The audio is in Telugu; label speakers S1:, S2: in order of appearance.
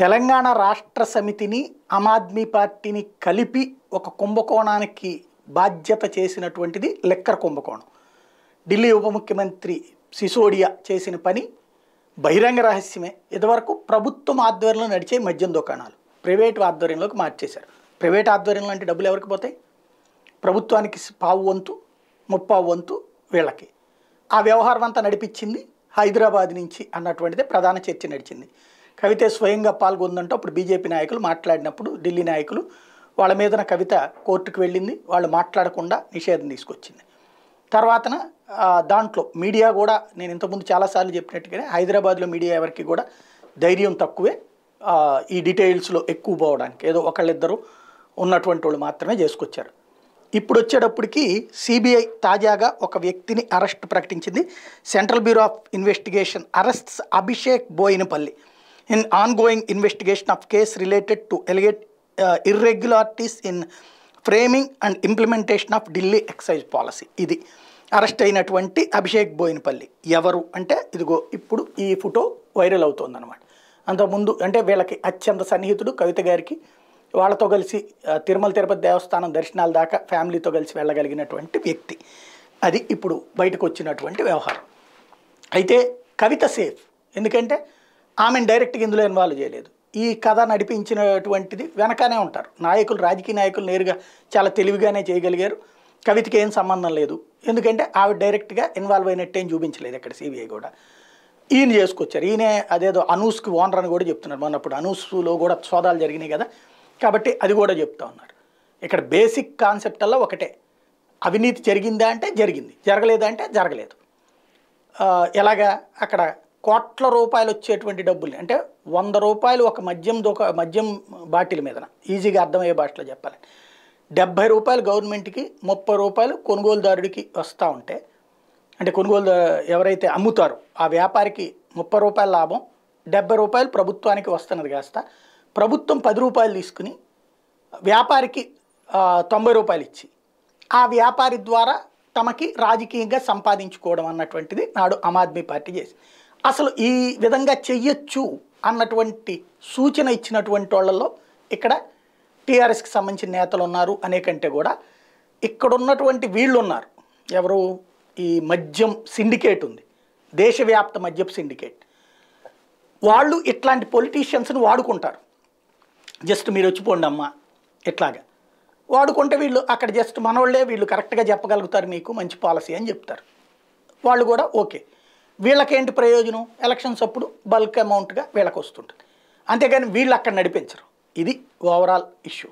S1: తెలంగాణ రాష్ట్ర సమితిని ఆమ్ ఆద్మీ పార్టీని కలిపి ఒక కుంభకోణానికి బాధ్యత చేసినటువంటిది లెక్కర్ కుంభకోణం. ఢిల్లీ ఉప ముఖ్యమంత్రి సిసోడియా చేసిన పని బహిరంగ రహస్యమే. ఇదివరకు ప్రభుత్వం ఆధ్వర్యంలో నడిచే మద్యం దుకాణాలు ప్రైవేట్ ఆధ్వర్యంలోకి మార్చేశారు. ప్రైవేట్ ఆధ్వర్యంలో అంటే డబ్బులు ఎవరికి పోతాయి? ప్రభుత్వానికి పావు వంతు ముప్పావు వంతు వీళ్ళకి. ఆ వ్యవహారం అంతా నడిపించింది హైదరాబాద్ నుంచి అన్నటువంటిదే ప్రధాన చర్చ నడిచింది. కవిత స్వయంగా పాల్గొందంటూ అప్పుడు బీజేపీ నాయకులు మాట్లాడినప్పుడు ఢిల్లీ నాయకులు వాళ్ళ మీదన కవిత కోర్టుకు వెళ్ళింది. వాళ్ళు మాట్లాడకుండా నిషేధం తీసుకొచ్చింది. తర్వాతన దాంట్లో మీడియా కూడా నేను ఇంతకుముందు చాలాసార్లు చెప్పినట్టుగానే హైదరాబాద్లో మీడియా ఎవరికి కూడా ధైర్యం తక్కువే. ఈ డీటెయిల్స్లో ఎక్కువ పోవడానికి. ఏదో ఒకళ్ళిద్దరు ఉన్నటువంటి వాళ్ళు మాత్రమే చేసుకొచ్చారు. ఇప్పుడు వచ్చేటప్పటికి సిబిఐ తాజాగా ఒక వ్యక్తిని అరెస్ట్ ప్రకటించింది. Central bureau of investigation arrests Abhishek Boinpally. In ongoing investigation of case related to alleged irregularities in framing and implementation of Delhi excise policy ఇది అరెస్ట్ అయినటువంటి అభిషేక్ బోయినపల్లి. ఎవరు? అంటే ఇదిగో ఇప్పుడు ఈ ఫోటో వైరల్ అవుతుందన్నమాట. అంతకుముందు అంటే వీళ్ళకి అత్యంత సన్నిహితుడు కవిత గారికి వాళ్ళతో కలిసి తిరుమల తిరుపతి దేవస్థానం దర్శనాల దాకా ఫ్యామిలీతో కలిసి వెళ్ళగలిగినటువంటి వ్యక్తి. అది ఇప్పుడు బయటకు వచ్చినటువంటి వ్యవహారం. అయితే కవిత సేఫ్. ఎందుకంటే ఆమెను డైరెక్ట్గా ఇందులో ఇన్వాల్వ్ చేయలేదు. ఈ కథ నడిపించినటువంటిది వెనకనే ఉంటారు. నాయకులు రాజకీయ నాయకులు నేరుగా చాలా తెలివిగానే చేయగలిగారు. కవితకి ఏం సంబంధం లేదు. ఎందుకంటే ఆవిడ డైరెక్ట్గా ఇన్వాల్వ్ అయినట్టు ఏం చూపించలేదు ఇక్కడ సిబిఐ కూడా. ఈయన చేసుకొచ్చారు. ఈయనే అదేదో అనూస్కి ఓనర్ అని కూడా చెప్తున్నారు. మొన్నప్పుడు అనూస్లో కూడా సోదాలు జరిగినాయి కదా. కాబట్టి అది కూడా చెప్తా ఉన్నారు. ఇక్కడ బేసిక్ కాన్సెప్ట్ అలా ఒకటే. అవినీతి జరిగిందా అంటే జరిగింది. జరగలేదా అంటే జరగలేదు. ఎలాగా అక్కడ కోట్ల రూపాయలు వచ్చేటువంటి డబ్బులు. అంటే వంద రూపాయలు ఒక మద్యం దొక మద్యం బాటిల్ మీదన. ఈజీగా అర్థమయ్యే భాషలో చెప్పాలి డెబ్బై రూపాయలు గవర్నమెంట్కి ముప్పై రూపాయలు కొనుగోలుదారుడికి వస్తూ ఉంటే అంటే కొనుగోలు ఎవరైతే అమ్ముతారో ఆ వ్యాపారికి ముప్పై రూపాయల లాభం డెబ్బై రూపాయలు ప్రభుత్వానికి వస్తున్నది కాస్త. ప్రభుత్వం పది రూపాయలు తీసుకుని వ్యాపారికి తొంభై రూపాయలు ఇచ్చి ఆ వ్యాపారి ద్వారా తమకి రాజకీయంగా సంపాదించుకోవడం అన్నటువంటిది నాడు ఆమ్ ఆద్మీ పార్టీ చేసి అసలు ఈ విధంగా చెయ్యొచ్చు అన్నటువంటి సూచన ఇచ్చినటువంటి వాళ్ళల్లో ఇక్కడ టీఆర్ఎస్కి సంబంధించిన నేతలు ఉన్నారు అనే కంటే కూడా ఇక్కడ ఉన్నటువంటి వీళ్ళు ఉన్నారు ఎవరు? ఈ మద్యం సిండికేట్ ఉంది. దేశవ్యాప్త మద్యపు సిండికేట్. వాళ్ళు ఇట్లాంటి పొలిటీషియన్స్ని వాడుకుంటారు. జస్ట్ మీరు వచ్చిపోండి అమ్మా ఇట్లాగా. వాడుకుంటే వీళ్ళు అక్కడ జస్ట్ మనోళ్ళే వీళ్ళు కరెక్ట్గా చెప్పగలుగుతారు మీకు మంచి పాలసీ అని చెప్తారు. వాళ్ళు కూడా ఓకే. వీళ్ళకేంటి ప్రయోజనం? ఎలక్షన్స్ అప్పుడు బల్క్ అమౌంట్గా వీళ్ళకి వస్తుంటుంది అంతేగాని వీళ్ళు అక్కడ నడిపించరు. ఇది ఓవరాల్ ఇష్యూ.